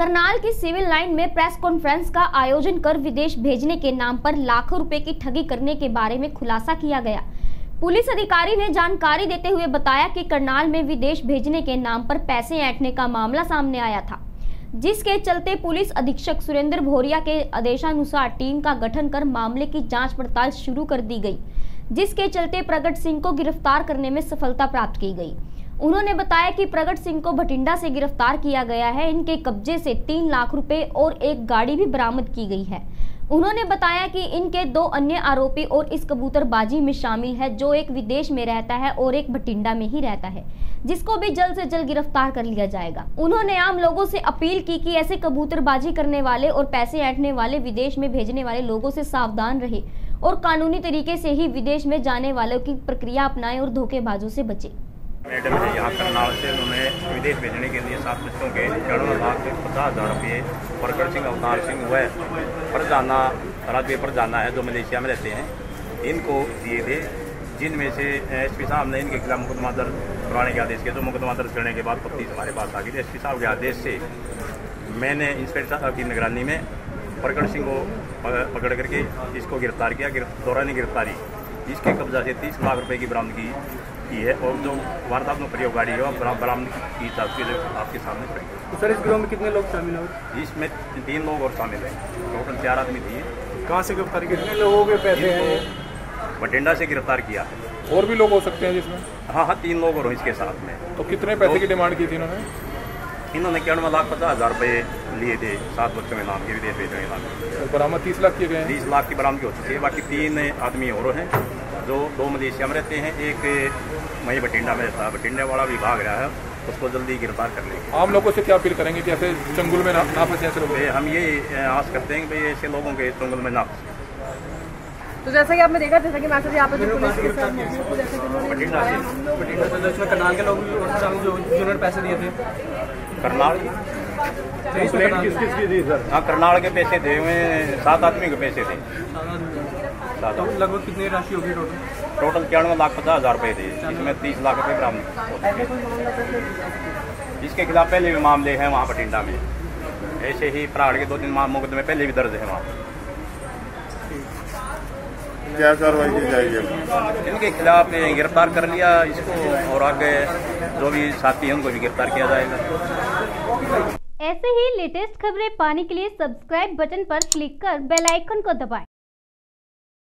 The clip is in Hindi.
करनाल की सिविल लाइन में प्रेस कॉन्फ्रेंस का आयोजन कर विदेश भेजने के नाम पर लाखों रुपए की ठगी करने के बारे में खुलासा किया गया। पुलिस अधिकारी ने जानकारी देते हुए बताया कि करनाल में विदेश भेजने के नाम पर पैसे ऐंठने का मामला सामने आया था, जिसके चलते पुलिस अधीक्षक सुरेंद्र भोरिया के आदेशानुसार टीम का गठन कर मामले की जाँच पड़ताल शुरू कर दी गई, जिसके चलते प्रगट सिंह को गिरफ़्तार करने में सफलता प्राप्त की गई। उन्होंने बताया कि प्रगट सिंह को भटिंडा से गिरफ़्तार किया गया है। इनके कब्जे से तीन लाख रुपए और एक गाड़ी भी बरामद की गई है। उन्होंने बताया कि इनके दो अन्य आरोपी और इस कबूतरबाजी में शामिल है, जो एक विदेश में रहता है और एक भटिंडा में ही रहता है, जिसको भी जल्द से जल्द गिरफ़्तार कर लिया जाएगा। उन्होंने आम लोगों से अपील की कि ऐसे कबूतरबाजी करने वाले और पैसे ऐंठने वाले विदेश में भेजने वाले लोगों से सावधान रहे और कानूनी तरीके से ही विदेश में जाने वालों की प्रक्रिया अपनाएँ और धोखेबाजों से बचें। मैडम है यहाँ करनाल से उन्होंने विदेश भेजने के लिए सात बच्चों के चौदह लाख पचास हज़ार रुपये प्रकट सिंह, अवतार सिंह व परजाना, राजवीर परजाना है, जो मलेशिया में रहते हैं। इनको दिए थे, जिनमें से एस पी साहब ने इनके खिलाफ मुकदमा दर्ज कराने के आदेश किया तो मुकदमा दर्ज करने के बाद पत्तीस हमारे पास आ गई थी। एस पी साहब के आदेश से मैंने इंस्पेक्टर साहब की निगरानी में प्रकट सिंह को पकड़ करके इसको गिरफ़्तार किया। दौरान गिरफ्तारी इसके कब्जा से तीस लाख रुपए की बरामदगी की है और जो वारदात में प्रयोग गाड़ी है वो बरामद की तस्वीर आपके सामने पड़ी तो सर इस गिरोह में कितने लोग शामिल हैं? इसमें तीन लोग और शामिल हैं। टोटल चार आदमी थी। कहाँ से गिरफ़्तार कितने लोगों के पैसे हैं? बठिंडा से गिरफ़्तार किया और भी लोग हो सकते हैं जिसमें? हाँ हाँ तीन लोग और इसके साथ में। तो कितने पैसे की डिमांड की थी इन्होंने? इन्होंने इक्यानवे लाख पचास हज़ार रुपये लिए थे। सात बच्चों के नाम के विदेश भेजने के नाम तो बरामद तीस लाख किए गए तीस लाख की बरामदगी हो चुकी है। बाकी तीन आदमी और हैं जो दो मलेशिया में रहते हैं। एक वहीं बठिंडा में रहता है। बठिंडा वाला भी भाग रहा है उसको जल्दी गिरफ़्तार कर लेंगे। आम लोगों से क्या अपील करेंगे कि ऐसे चंगुल में ना ना फंसे ऐसे लोग हम ये आस करते हैं कि भाई ऐसे लोगों के चंगुल में ना फंसे तो जैसा कि आपने देखा जैसा कि मैसेज यहाँ पे जो पुलिस के साथ मौजूद जैसे कि लोग जो जिन्होंने पैसे दिए थे। करनाल। कंप्लेंट किस किस की थी सर? हाँ करनाल के पैसे थे मैं सात आदमी के पैसे थे। तो लगभग कितनी राशि होगी टोटल टोटल इक्यानवे लाख पचास हज़ार रुपये थे इसमें तीस लाख रुपये बरामद मामला इसके खिलाफ पहले भी मामले हैं वहाँ बठिंडा में। ऐसे ही प्राण के दो तीन मुकदमे पहले भी दर्ज है वहाँ। क्या कार्रवाई की जाएगी? इनके खिलाफ गिरफ़्तार कर लिया इसको और आगे जो भी साथी हैं उनको भी गिरफ़्तार किया जाएगा। ऐसे ही लेटेस्ट खबरें पाने के लिए सब्सक्राइब बटन पर क्लिक कर बेल आइकन को दबाएँ।